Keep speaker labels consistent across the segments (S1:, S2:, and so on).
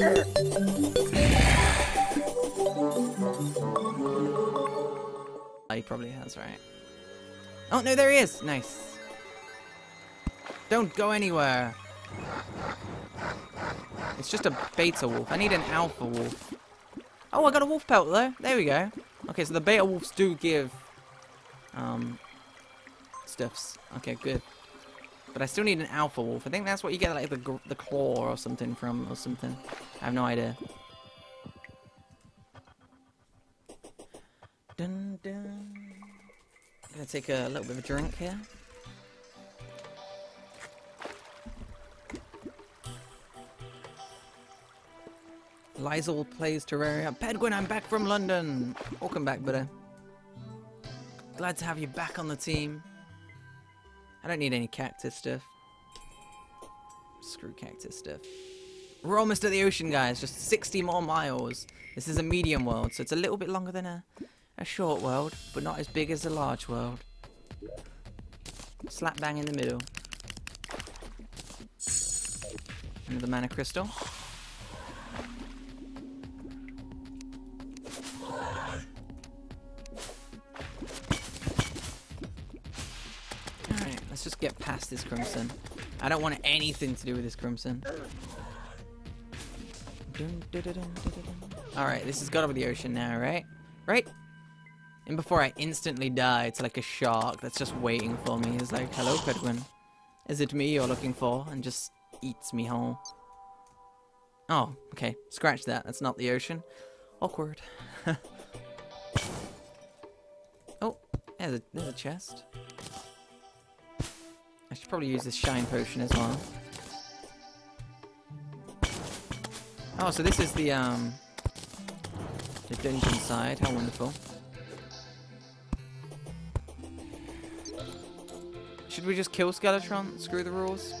S1: Oh, he probably has, right? Oh, no, there he is! Nice. Don't go anywhere. It's just a beta wolf. I need an alpha wolf. Oh, I got a wolf pelt though. There we go. Okay, so the beta wolves do give um stuffs. Okay, good. But I still need an alpha wolf. I think that's what you get like the the claw or something from or something. I have no idea. Dun dun. I'm gonna take a little bit of a drink here. Lysol plays Terraria. Pedguin, I'm back from London. Welcome back, buddy. Glad to have you back on the team. I don't need any cactus stuff. Screw cactus stuff. We're almost at the ocean, guys. Just 60 more miles. This is a medium world, so it's a little bit longer than a, a short world, but not as big as a large world. Slap bang in the middle. Another mana crystal. Get past this Crimson. I don't want anything to do with this Crimson. Alright, this has got to be the ocean now, right? Right? And before I instantly die to like a shark that's just waiting for me, is like, hello Pedguin. Is it me you're looking for? And just eats me whole. Oh, okay. Scratch that. That's not the ocean. Awkward. oh, there's a, there's a chest. I should probably use this shine potion as well. Oh, so this is the um the dungeon side. How wonderful. Should we just kill Skeletron? Screw the rules?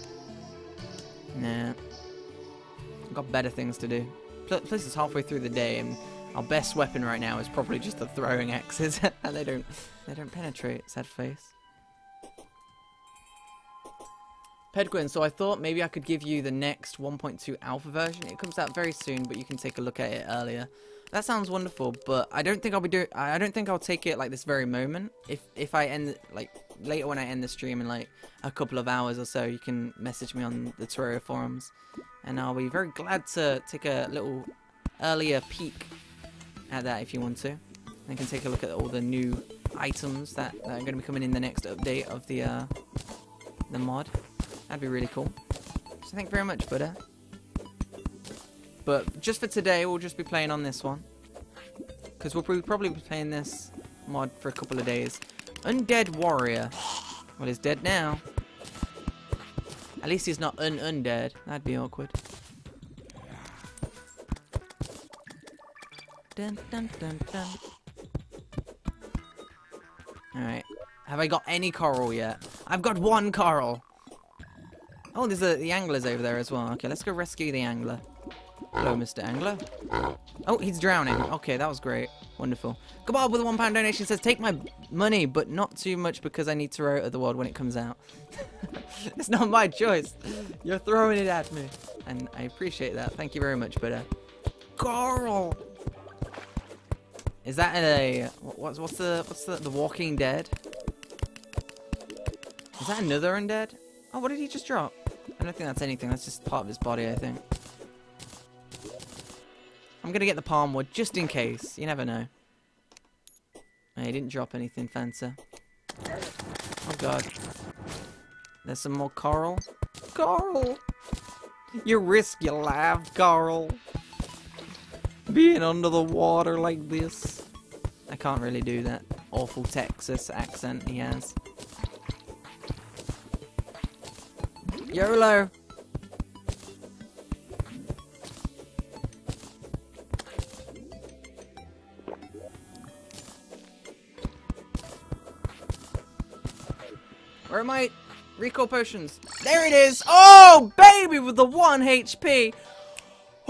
S1: Nah. I've got better things to do. Plus, it's halfway through the day, and our best weapon right now is probably just the throwing axes, and they don't they don't penetrate. Sad face. Pedguin, so I thought maybe I could give you the next 1.2 alpha version. It comes out very soon, but you can take a look at it earlier. That sounds wonderful, but I don't think I'll be doing. I don't think I'll take it like this very moment. If if I end like later when I end the stream in like a couple of hours or so, you can message me on the Terraria forums, and I'll be very glad to take a little earlier peek at that if you want to. And can take a look at all the new items that, that are going to be coming in the next update of the uh, the mod. That'd be really cool. So thank you very much, Buddha. But just for today, we'll just be playing on this one. Because we'll probably be playing this mod for a couple of days. Undead Warrior. Well, he's dead now. At least he's not un-undead. That'd be awkward. Dun, dun, dun, dun. Alright. Have I got any coral yet? I've got one coral! Oh, there's a, the angler's over there as well. Okay, let's go rescue the angler. Hello, Mr. Angler. Oh, he's drowning. Okay, that was great. Wonderful. Kabob with a one pound donation says, take my money, but not too much because I need to row of the world when it comes out. it's not my choice. You're throwing it at me. And I appreciate that. Thank you very much, but uh, Carl! Is that a what's what's the what's the the Walking Dead? Is that another undead? Oh, what did he just drop? I don't think that's anything. That's just part of his body, I think. I'm gonna get the palm wood just in case. You never know. Oh, he didn't drop anything Fencer. Oh god. There's some more coral. Coral! You risk your life, Coral. Being under the water like this. I can't really do that awful Texas accent he has. YOLO! Where are my recall potions? There it is! Oh, baby, with the 1 HP!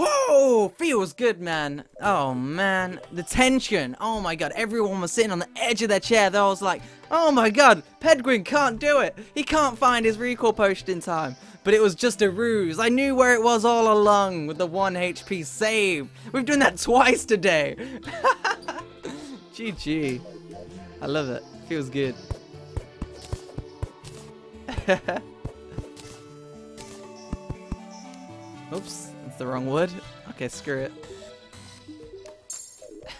S1: Oh, feels good, man. Oh, man. The tension. Oh, my God. Everyone was sitting on the edge of their chair. They was like, oh, my God. Pedguin can't do it. He can't find his recall potion in time. But it was just a ruse. I knew where it was all along with the 1 HP save. We've done that twice today. GG. I love it. Feels good. Oops, the wrong wood. Okay, screw it.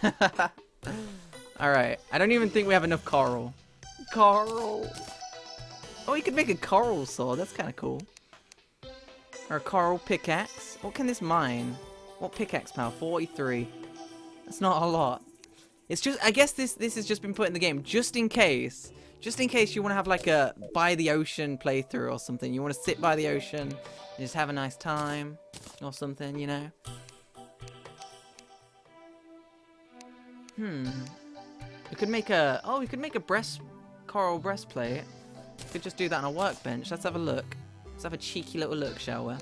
S1: Alright, I don't even think we have enough coral. Coral! Oh, we could make a coral sword, that's kind of cool. Or a coral pickaxe. What can this mine? What pickaxe power? 43. That's not a lot. It's just, I guess this this has just been put in the game just in case. Just in case you want to have like a by the ocean playthrough or something. You want to sit by the ocean and just have a nice time or something, you know? Hmm. We could make a... Oh, we could make a breast... Coral breastplate. We could just do that on a workbench. Let's have a look. Let's have a cheeky little look, shall we?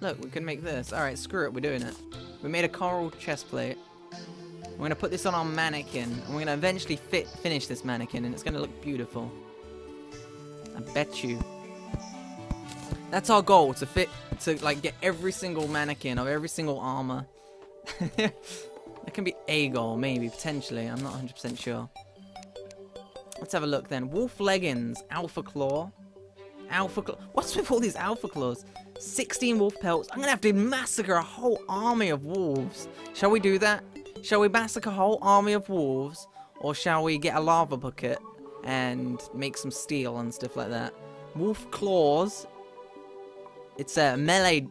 S1: Look, we can make this. Alright, screw it. We're doing it. We made a coral chest plate. We're going to put this on our mannequin. And we're going to eventually fit finish this mannequin. And it's going to look beautiful. I bet you. That's our goal, to fit, to like get every single mannequin of every single armor. that can be a goal, maybe, potentially. I'm not 100% sure. Let's have a look then. Wolf leggings, alpha claw. Alpha claw. What's with all these alpha claws? 16 wolf pelts. I'm gonna have to massacre a whole army of wolves. Shall we do that? Shall we massacre a whole army of wolves? Or shall we get a lava bucket and make some steel and stuff like that? Wolf claws it's a melee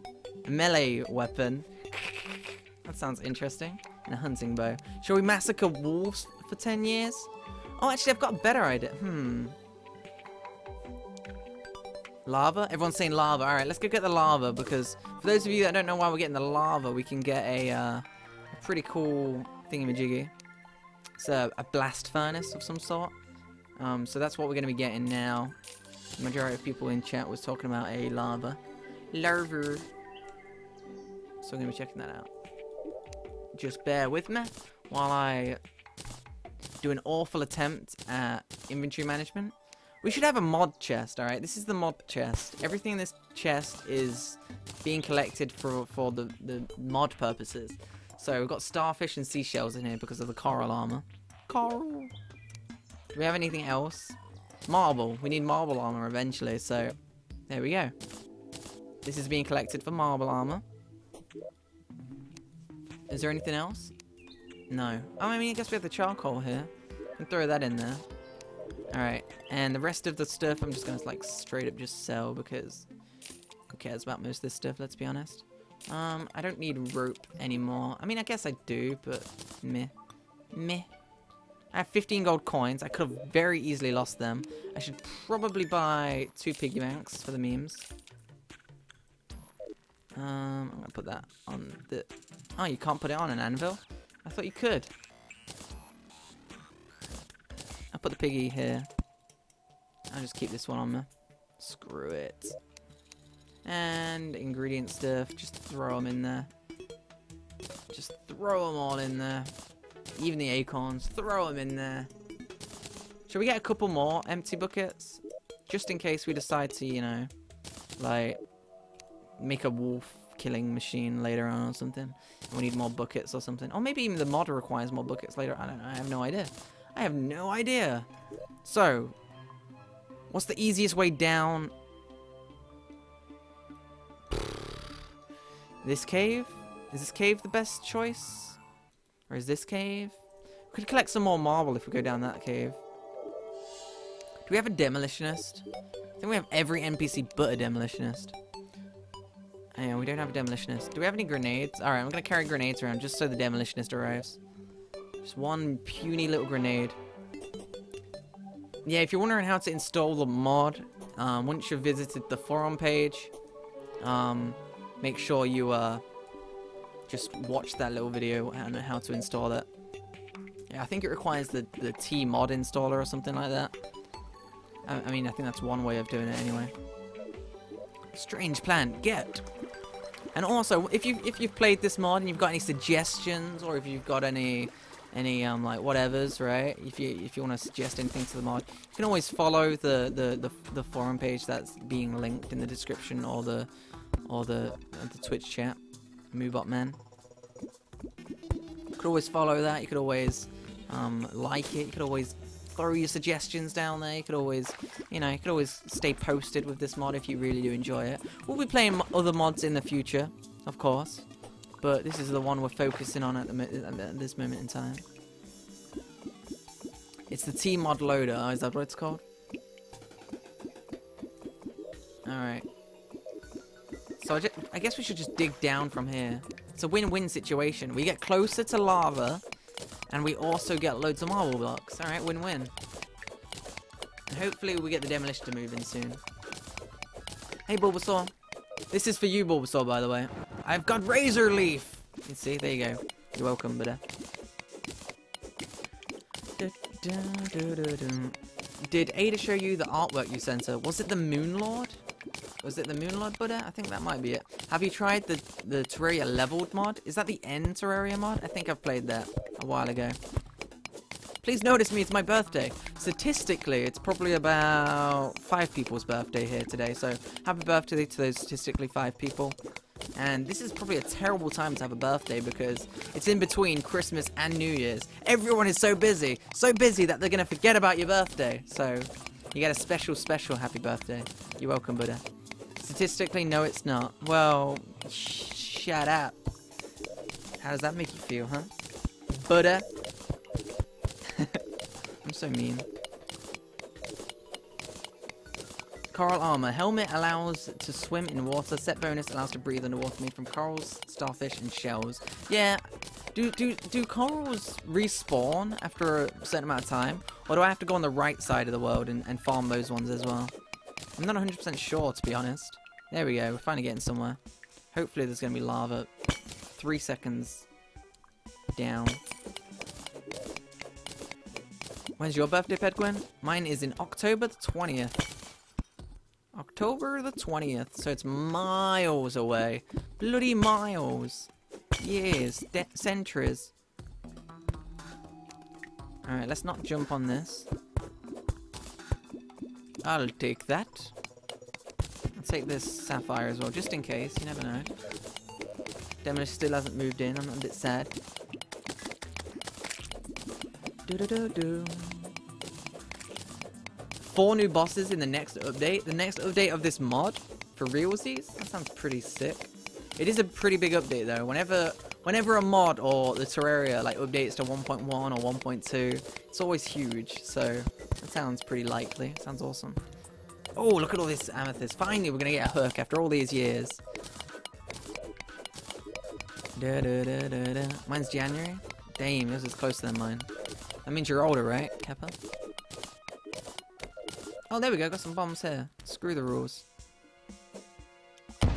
S1: melee weapon. That sounds interesting. And a hunting bow. Shall we massacre wolves for 10 years? Oh, actually, I've got a better idea. Hmm. Lava? Everyone's saying lava. Alright, let's go get the lava because for those of you that don't know why we're getting the lava, we can get a, uh, a pretty cool thingamajiggy. It's a, a blast furnace of some sort. Um, so that's what we're going to be getting now. The majority of people in chat was talking about a lava. Larver. So I'm going to be checking that out. Just bear with me while I do an awful attempt at inventory management. We should have a mod chest, alright? This is the mod chest. Everything in this chest is being collected for, for the, the mod purposes. So we've got starfish and seashells in here because of the coral armor. Coral. Do we have anything else? Marble. We need marble armor eventually, so there we go. This is being collected for marble armor. Is there anything else? No. Oh, I mean, I guess we have the charcoal here. can throw that in there. Alright, and the rest of the stuff I'm just gonna like straight up just sell because who cares about most of this stuff, let's be honest. Um, I don't need rope anymore. I mean, I guess I do, but meh. Meh. I have 15 gold coins. I could have very easily lost them. I should probably buy two piggy banks for the memes. Um, I'm gonna put that on the... Oh, you can't put it on an anvil? I thought you could. I'll put the piggy here. I'll just keep this one on there. Screw it. And ingredient stuff, just throw them in there. Just throw them all in there. Even the acorns, throw them in there. Should we get a couple more empty buckets? Just in case we decide to, you know, like, make a wolf killing machine later on or something. We need more buckets or something. Or maybe even the mod requires more buckets later. I don't know. I have no idea. I have no idea. So, what's the easiest way down? This cave? Is this cave the best choice? Or is this cave? We could collect some more marble if we go down that cave. Do we have a demolitionist? I think we have every NPC but a demolitionist. Yeah, we don't have a demolitionist. Do we have any grenades? Alright, I'm gonna carry grenades around just so the demolitionist arrives. Just one puny little grenade. Yeah, if you're wondering how to install the mod, um, once you've visited the forum page, um, make sure you uh, just watch that little video on how to install it. Yeah, I think it requires the, the T mod installer or something like that. I, I mean, I think that's one way of doing it anyway. Strange plant, get. And also, if you if you've played this mod and you've got any suggestions, or if you've got any any um like whatevers, right? If you if you want to suggest anything to the mod, you can always follow the the the, the forum page that's being linked in the description or the or the uh, the Twitch chat. Move up, man. You could always follow that. You could always um, like it. You could always throw your suggestions down there. You could always, you know, you could always stay posted with this mod if you really do enjoy it. We'll be playing other mods in the future, of course, but this is the one we're focusing on at, the, at this moment in time. It's the T-Mod Loader. Oh, is that what it's called? Alright. So I, I guess we should just dig down from here. It's a win-win situation. We get closer to lava, and we also get loads of marble blocks. Alright, win-win. And hopefully we get the demolition to move in soon. Hey, Bulbasaur. This is for you, Bulbasaur, by the way. I've got Razor Leaf! You see, there you go. You're welcome, but Did Ada show you the artwork you sent her? Was it the Moon Lord? Was it the Moonlord Buddha? I think that might be it. Have you tried the, the Terraria leveled mod? Is that the end Terraria mod? I think I've played that a while ago. Please notice me, it's my birthday. Statistically, it's probably about five people's birthday here today, so happy birthday to those statistically five people. And this is probably a terrible time to have a birthday because it's in between Christmas and New Year's. Everyone is so busy, so busy that they're going to forget about your birthday. So, you get a special, special happy birthday. You're welcome, Buddha. Statistically, no, it's not. Well, sh shut up. How does that make you feel, huh? Buddha? I'm so mean. Coral armor. Helmet allows to swim in water. Set bonus allows to breathe underwater made from corals, starfish, and shells. Yeah. Do, do, do corals respawn after a certain amount of time? Or do I have to go on the right side of the world and, and farm those ones as well? I'm not 100% sure, to be honest. There we go, we're finally getting somewhere. Hopefully there's going to be lava three seconds down. When's your birthday, Pedguin? Mine is in October the 20th. October the 20th, so it's miles away. Bloody miles. Years, centuries. Alright, let's not jump on this. I'll take that. I'll take this sapphire as well, just in case. You never know. Demolish still hasn't moved in. I'm a bit sad. Do do do do. Four new bosses in the next update. The next update of this mod for realsies. That sounds pretty sick. It is a pretty big update though. Whenever whenever a mod or the Terraria like updates to 1.1 or 1.2, it's always huge. So that sounds pretty likely. Sounds awesome. Oh, look at all this amethyst. Finally, we're going to get a hook after all these years. Da, da, da. Mine's January? Damn, this is closer than mine. That means you're older, right, Kappa? Oh, there we go. Got some bombs here. Screw the rules. A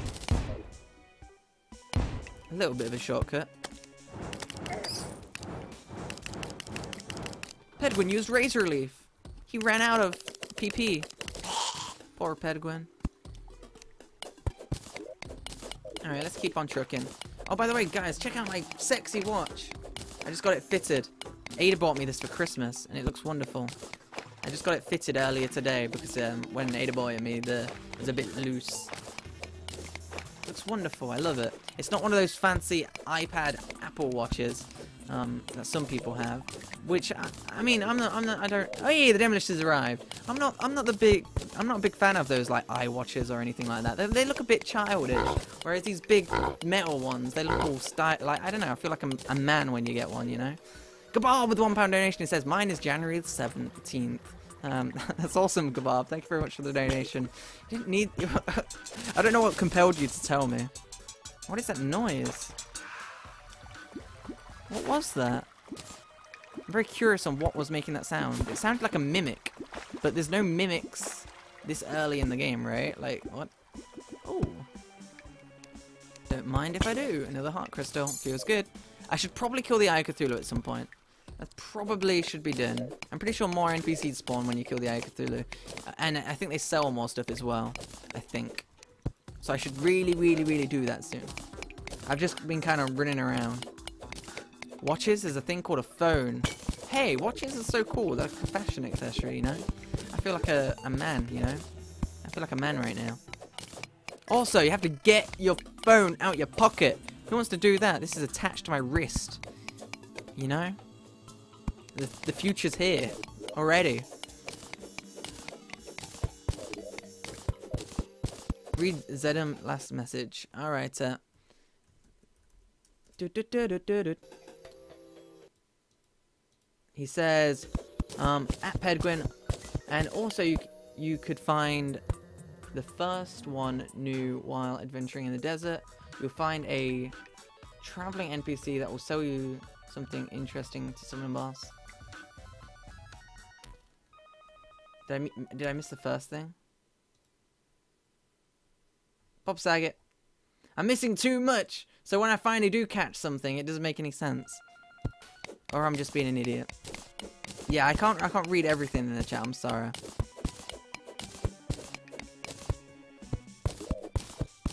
S1: little bit of a shortcut. Pedguin used Razor Leaf. He ran out of PP. Poor Pedguin. Alright, let's keep on trucking. Oh, by the way, guys, check out my sexy watch. I just got it fitted. Ada bought me this for Christmas, and it looks wonderful. I just got it fitted earlier today because um, when Ada bought it me, the it was a bit loose. Looks wonderful. I love it. It's not one of those fancy iPad Apple watches um, that some people have. Which I, I, mean, I'm not. I'm not. I don't. Oh yeah, the demolishers arrived. I'm not. I'm not the big. I'm not a big fan of those like iWatches or anything like that. They, they look a bit childish. Whereas these big metal ones, they look all style. Like I don't know. I feel like I'm a man when you get one. You know. Kebab with one pound donation. It says mine is January the seventeenth. Um, that's awesome, Kebab. Thank you very much for the donation. You didn't need. I don't know what compelled you to tell me. What is that noise? What was that? I'm very curious on what was making that sound. It sounded like a mimic, but there's no mimics this early in the game, right? Like, what? Oh. Don't mind if I do. Another heart crystal. Feels good. I should probably kill the Eye Cthulhu at some point. That probably should be done. I'm pretty sure more NPCs spawn when you kill the Eye Cthulhu. Uh, and I think they sell more stuff as well. I think. So I should really, really, really do that soon. I've just been kind of running around. Watches is a thing called a phone. Hey, watches are so cool. They're a fashion accessory, you know? I feel like a, a man, you know? I feel like a man right now. Also, you have to get your phone out your pocket. Who wants to do that? This is attached to my wrist. You know? The, the future's here. Already. Read Zedem last message. Alright, uh. Do, do, do, do, do, do. He says, um, at Pedguin, and also you, you could find the first one new while adventuring in the desert. You'll find a traveling NPC that will sell you something interesting to summon boss. Did I, did I miss the first thing? Bob Saget. I'm missing too much, so when I finally do catch something, it doesn't make any sense. Or I'm just being an idiot. Yeah, I can't I can't read everything in the chat, I'm sorry.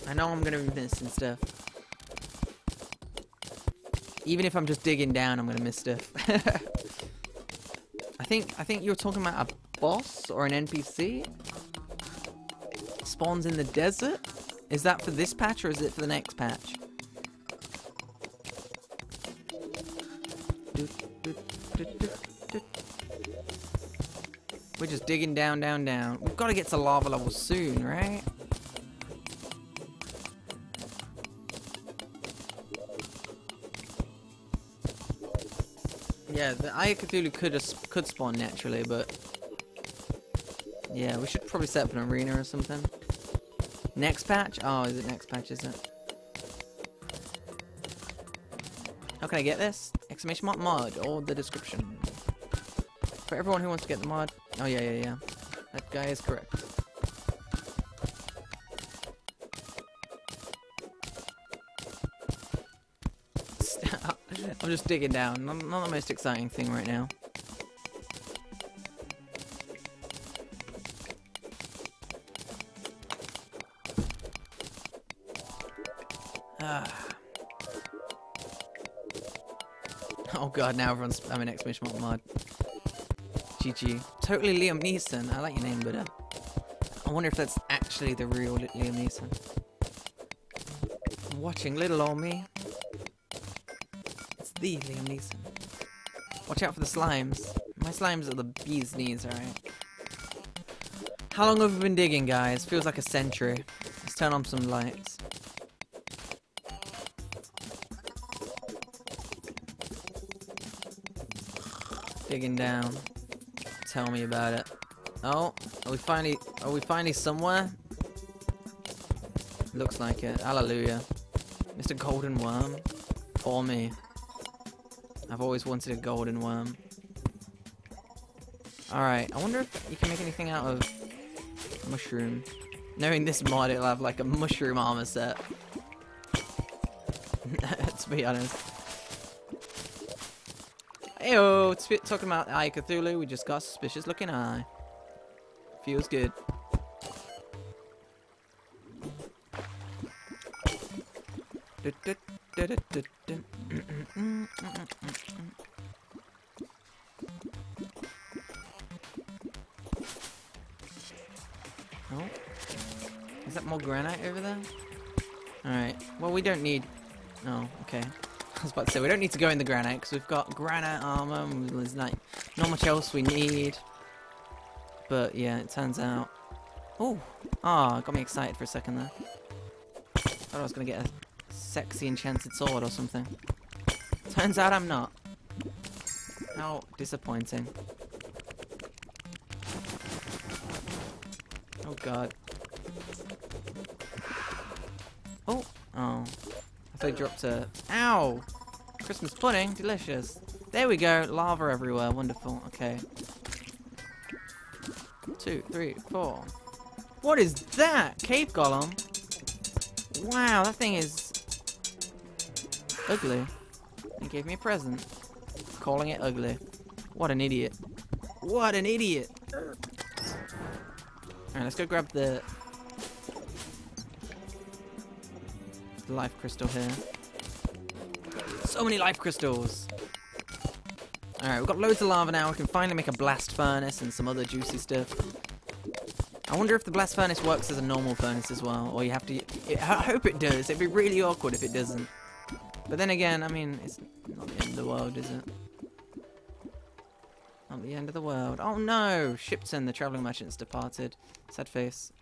S1: I know I'm gonna be missing stuff. Even if I'm just digging down, I'm gonna miss stuff. I think I think you're talking about a boss or an NPC spawns in the desert. Is that for this patch or is it for the next patch? Digging down, down, down. We've got to get to lava level soon, right? Yeah, the Eye Cthulhu could could spawn naturally, but yeah, we should probably set up an arena or something. Next patch? Oh, is it next patch, is it? How can I get this? Exclamation mark mod or the description. For everyone who wants to get the mod. Oh yeah, yeah, yeah. That guy is correct. I'm just digging down. Not, not the most exciting thing right now. Ah. Oh god, now everyone's I'm an exclamation mark mod. GG. Totally Liam Neeson. I like your name, but uh, I wonder if that's actually the real Liam Neeson. I'm watching little old me. It's the Liam Neeson. Watch out for the slimes. My slimes are the bee's knees, alright. How long have we been digging, guys? Feels like a century. Let's turn on some lights. Digging down. Tell me about it. Oh, are we finally are we finally somewhere? Looks like it. Hallelujah. Mr. Golden Worm. For me. I've always wanted a golden worm. Alright, I wonder if you can make anything out of mushroom. Knowing this mod, it'll have like a mushroom armor set. to be honest. Heyo, talking about Eye Cthulhu, we just got suspicious looking eye. Feels good. Oh. Is that more granite over there? Alright. Well, we don't need... Oh, okay. Was about to say, we don't need to go in the granite, because we've got granite armor, and there's like, not much else we need. But, yeah, it turns out... Oh! Ah, oh, got me excited for a second there. Thought I was going to get a sexy enchanted sword or something. Turns out I'm not. How disappointing. Oh god. Oh! Oh. I thought I dropped a... Ow! Christmas pudding, delicious. There we go, lava everywhere, wonderful. Okay. Two, three, four. What is that? Cave golem? Wow, that thing is ugly. He gave me a present. Calling it ugly. What an idiot. What an idiot! Alright, let's go grab the, the life crystal here. So many life crystals. Alright, we've got loads of lava now. We can finally make a blast furnace and some other juicy stuff. I wonder if the blast furnace works as a normal furnace as well, or you have to... I hope it does. It'd be really awkward if it doesn't. But then again, I mean, it's not the end of the world, is it? Not the end of the world. Oh no! Shipton, the travelling merchant's departed. Sad face.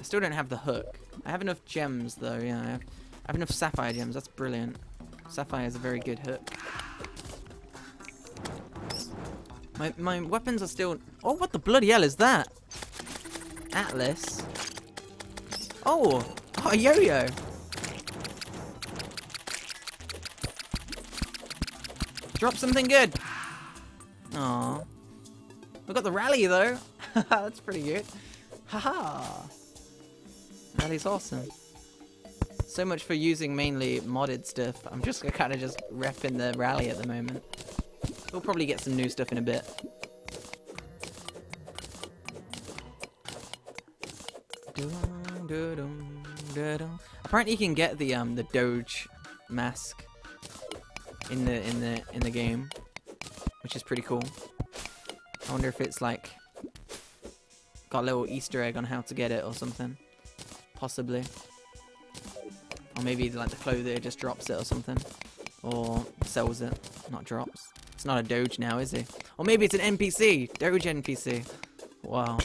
S1: I still don't have the hook. I have enough gems though, yeah. I have, I have enough sapphire gems, that's brilliant. Sapphire is a very good hook. My, my weapons are still... Oh, what the bloody hell is that? Atlas. Oh! Oh, yo-yo! Drop something good! Aww. We got the rally though! That's pretty good. Haha! -ha. Rally's awesome. So much for using mainly modded stuff. I'm just kind of just repping the rally at the moment. We'll probably get some new stuff in a bit. Apparently you can get the um the Doge mask in the in the in the game, which is pretty cool. I wonder if it's like got a little Easter egg on how to get it or something. Possibly. Or maybe like the clothier just drops it or something. Or sells it. Not drops. It's not a Doge now, is he? Or maybe it's an NPC. Doge NPC. Wow.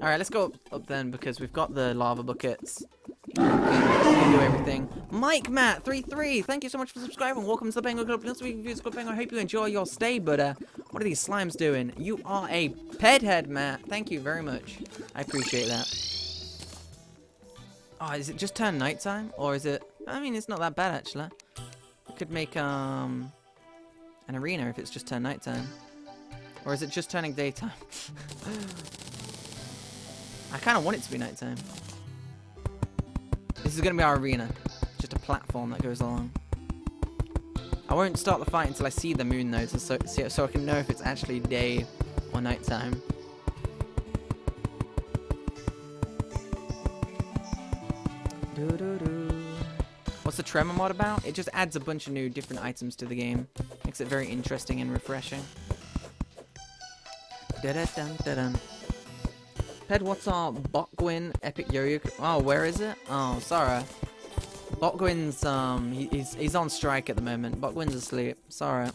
S1: Alright, let's go up, up then because we've got the lava buckets. We can do everything. Mike Matt 33, thank you so much for subscribing. Welcome to the Bengal Club. Let's week reviews Club Bengal. I hope you enjoy your stay, but uh, what are these slimes doing? You are a ped head, Matt. Thank you very much. I appreciate that. Oh, is it just turned nighttime? Or is it... I mean, it's not that bad, actually. We could make, um... An arena if it's just turned nighttime. Or is it just turning daytime? I kind of want it to be nighttime. This is going to be our arena. Just a platform that goes along. I won't start the fight until I see the moon, though, so, so I can know if it's actually day or nighttime. Tremor mod about? It just adds a bunch of new different items to the game. Makes it very interesting and refreshing. Da -da -dun -da -dun. Ped, what's our Botguin Epic Yo-Yo? Oh, where is it? Oh, sorry. Botguin's, um, he, he's, he's on strike at the moment. Botguin's asleep. Sorry.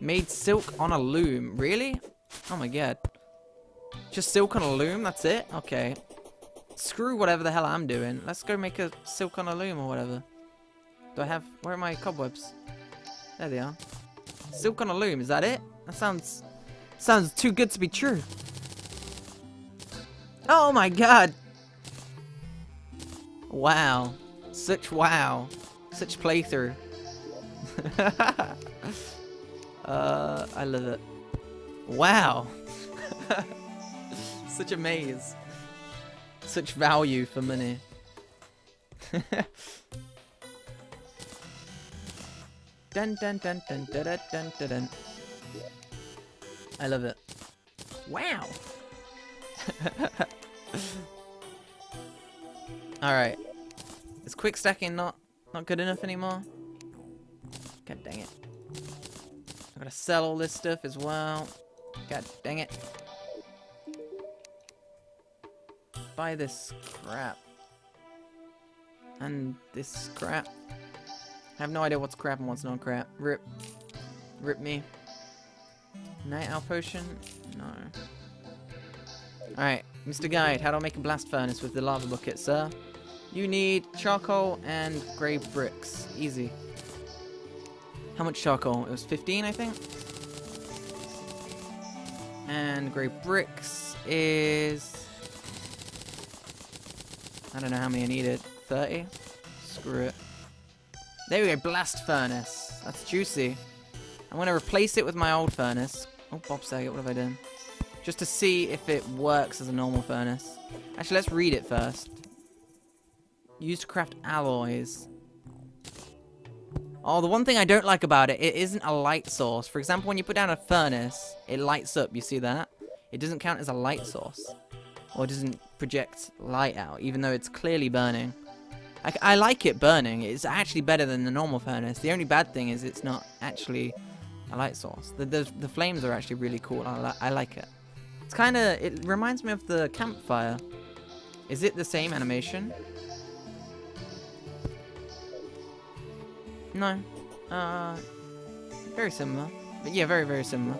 S1: Made silk on a loom. Really? Oh my god. Just silk on a loom? That's it? Okay. Screw whatever the hell I'm doing. Let's go make a silk on a loom or whatever. Do I have... Where are my cobwebs? There they are. Silk on a loom, is that it? That sounds... Sounds too good to be true. Oh my god! Wow. Such wow. Such playthrough. uh, I love it. Wow. Such a maze. Such value for money. dun dun dun dun dun dun dun dun dun. I love it. Wow. Alright. Is quick stacking not not good enough anymore? God dang it. I gotta sell all this stuff as well. God dang it. Buy this crap. And this crap. I have no idea what's crap and what's not crap. Rip. Rip me. Night owl potion? No. Alright, Mr. Guide, how do I make a blast furnace with the lava bucket, sir? You need charcoal and grey bricks. Easy. How much charcoal? It was 15, I think? And grey bricks is I don't know how many I needed. 30? Screw it. There we go, blast furnace. That's juicy. I'm going to replace it with my old furnace. Oh, Bob Saget, what have I done? Just to see if it works as a normal furnace. Actually, let's read it first. Used to craft alloys. Oh, the one thing I don't like about it, it isn't a light source. For example, when you put down a furnace, it lights up. You see that? It doesn't count as a light source. Or doesn't project light out, even though it's clearly burning. I, I like it burning. It's actually better than the normal furnace. The only bad thing is it's not actually a light source. The, the, the flames are actually really cool. I, li I like it. It's kind of, it reminds me of the campfire. Is it the same animation? No. Uh, very similar. But yeah, very, very similar.